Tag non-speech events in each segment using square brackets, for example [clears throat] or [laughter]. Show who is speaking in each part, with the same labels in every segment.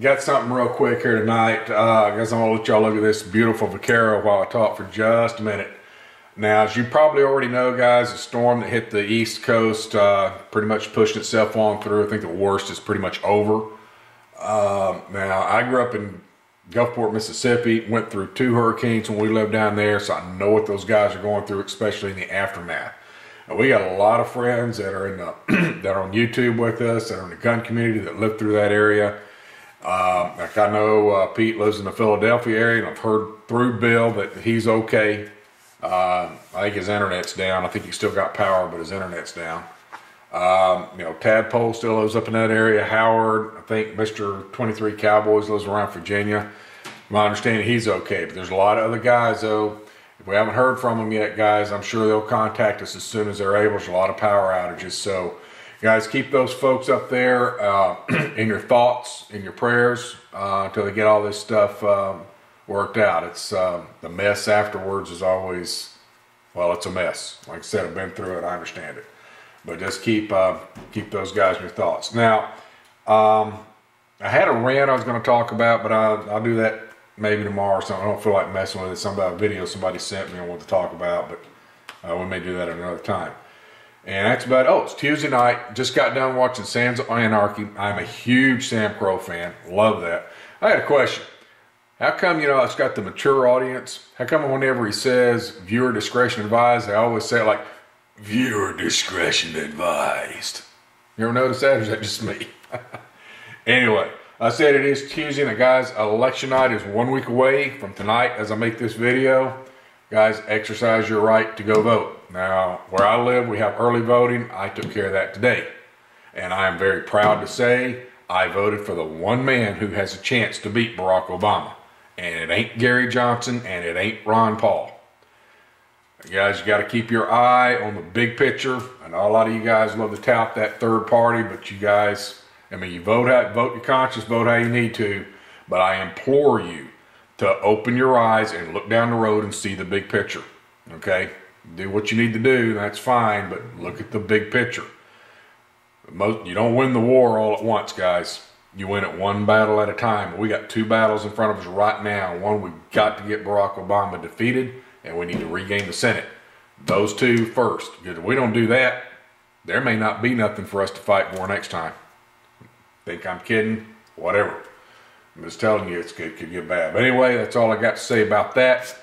Speaker 1: got something real quick here tonight. Uh, I guess I'm gonna let y'all look at this beautiful Vaquero while I talk for just a minute. Now, as you probably already know, guys, a storm that hit the East Coast uh, pretty much pushed itself on through. I think the worst is pretty much over. Um, now, I grew up in Gulfport, Mississippi, went through two hurricanes when we lived down there, so I know what those guys are going through, especially in the aftermath. We got a lot of friends that are in the, [clears throat] that are on YouTube with us, that are in the gun community that live through that area. Uh, like I know uh, Pete lives in the Philadelphia area, and I've heard through Bill that he's okay. Uh, I think his internet's down. I think he's still got power, but his internet's down. Um, you know, Tadpole still lives up in that area. Howard, I think Mr. 23 Cowboys lives around Virginia. My understanding, he's okay. But there's a lot of other guys, though. If we haven't heard from them yet, guys, I'm sure they'll contact us as soon as they're able. There's a lot of power outages. So, guys, keep those folks up there uh, [clears throat] in your thoughts, in your prayers, uh, until they get all this stuff um, worked out. It's uh, the mess afterwards is always, well, it's a mess. Like I said, I've been through it. I understand it. But just keep uh, keep those guys in your thoughts. Now, um, I had a rant I was going to talk about, but I'll, I'll do that maybe tomorrow or something. I don't feel like messing with it. Somebody, a video somebody sent me I want to talk about, but uh, we may do that another time. And that's about, oh, it's Tuesday night. Just got done watching of Anarchy. I'm a huge SAMCRO fan. Love that. I had a question. How come, you know, it's got the mature audience? How come whenever he says viewer discretion advised, they always say like, viewer discretion advised? You ever notice that, or is that just me? [laughs] anyway, I said it is Tuesday, and guys, election night is one week away from tonight as I make this video. Guys, exercise your right to go vote. Now, where I live, we have early voting. I took care of that today. And I am very proud to say I voted for the one man who has a chance to beat Barack Obama. And it ain't Gary Johnson and it ain't Ron Paul. Guys, you got to keep your eye on the big picture. I know a lot of you guys love to tout that third party, but you guys, I mean, you vote how, vote your conscience, vote how you need to. But I implore you to open your eyes and look down the road and see the big picture. Okay? Do what you need to do, that's fine, but look at the big picture. Most, you don't win the war all at once, guys. You win it one battle at a time. We got two battles in front of us right now. One, we've got to get Barack Obama defeated, and we need to regain the Senate. Those two first. Because if we don't do that, there may not be nothing for us to fight for next time. Think I'm kidding? Whatever. I'm just telling you, it's, it could get bad. But anyway, that's all I got to say about that.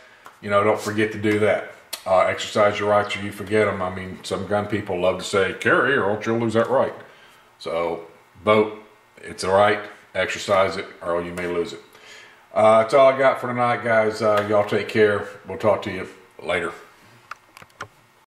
Speaker 1: You know, don't forget to do that. Uh, exercise your rights or you forget them. I mean, some gun people love to say, carry or else you'll lose that right. So vote. It's a right. Exercise it or you may lose it. Uh, that's all I got for tonight, guys. Uh, y'all take care. We'll talk to you later.